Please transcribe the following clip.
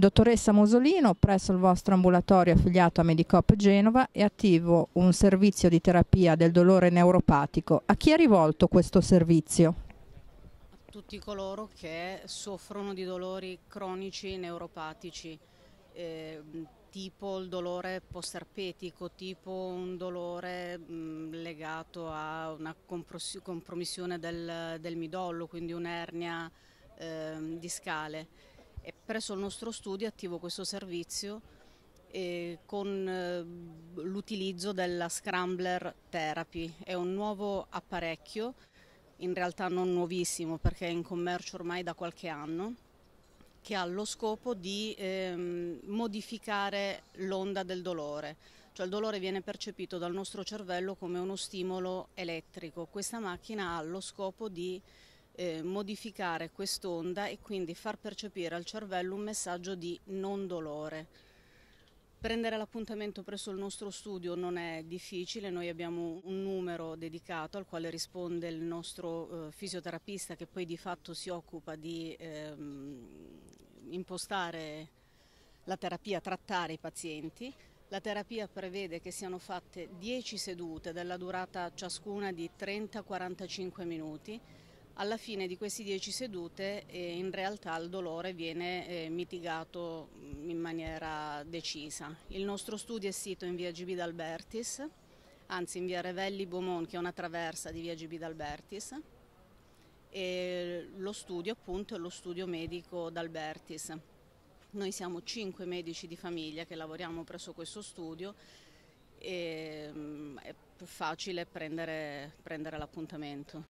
Dottoressa Musolino, presso il vostro ambulatorio affiliato a Medicop Genova è attivo un servizio di terapia del dolore neuropatico. A chi è rivolto questo servizio? A tutti coloro che soffrono di dolori cronici neuropatici, eh, tipo il dolore post-arpetico, tipo un dolore mh, legato a una compromissione del, del midollo, quindi un'ernia eh, discale e presso il nostro studio attivo questo servizio eh, con eh, l'utilizzo della Scrambler Therapy. È un nuovo apparecchio, in realtà non nuovissimo perché è in commercio ormai da qualche anno, che ha lo scopo di ehm, modificare l'onda del dolore. Cioè il dolore viene percepito dal nostro cervello come uno stimolo elettrico. Questa macchina ha lo scopo di eh, modificare quest'onda e quindi far percepire al cervello un messaggio di non dolore. Prendere l'appuntamento presso il nostro studio non è difficile, noi abbiamo un numero dedicato al quale risponde il nostro eh, fisioterapista che poi di fatto si occupa di ehm, impostare la terapia, trattare i pazienti. La terapia prevede che siano fatte 10 sedute della durata ciascuna di 30-45 minuti alla fine di queste 10 sedute eh, in realtà il dolore viene eh, mitigato mm, in maniera decisa. Il nostro studio è sito in via GB d'Albertis, anzi in via Revelli Beaumont che è una traversa di via GB d'Albertis e lo studio appunto è lo studio medico d'Albertis. Noi siamo cinque medici di famiglia che lavoriamo presso questo studio e mm, è facile prendere, prendere l'appuntamento.